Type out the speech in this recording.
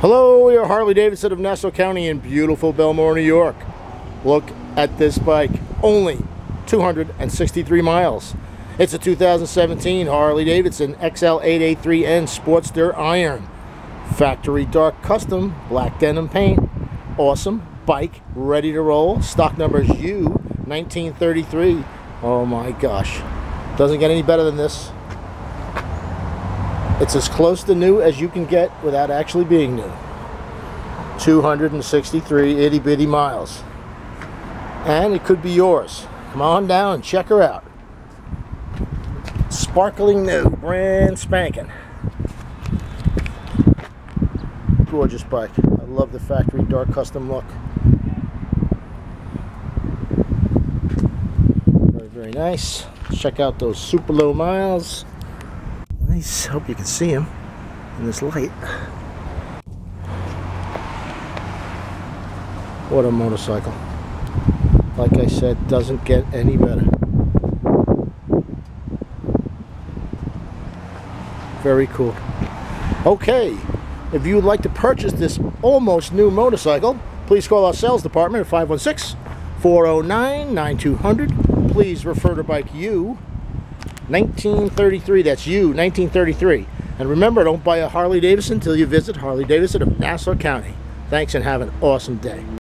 Hello, we are Harley Davidson of Nassau County in beautiful Bellmore, New York. Look at this bike, only 263 miles. It's a 2017 Harley Davidson XL883N Sportster Iron. Factory dark custom, black denim paint. Awesome bike, ready to roll. Stock number is U1933. Oh my gosh. Doesn't get any better than this. It's as close to new as you can get without actually being new. 263 itty bitty miles. And it could be yours. Come on down and check her out. Sparkling new, brand spanking. Gorgeous bike. I love the factory dark custom look. Very, very nice. Check out those super low miles. Nice. Hope you can see him in this light. What a motorcycle. Like I said, doesn't get any better. Very cool. Okay, if you would like to purchase this almost new motorcycle, please call our sales department at 516 409 9200. Please refer to bike U 1933. That's you, 1933. And remember, don't buy a Harley Davidson until you visit Harley Davidson of Nassau County. Thanks and have an awesome day.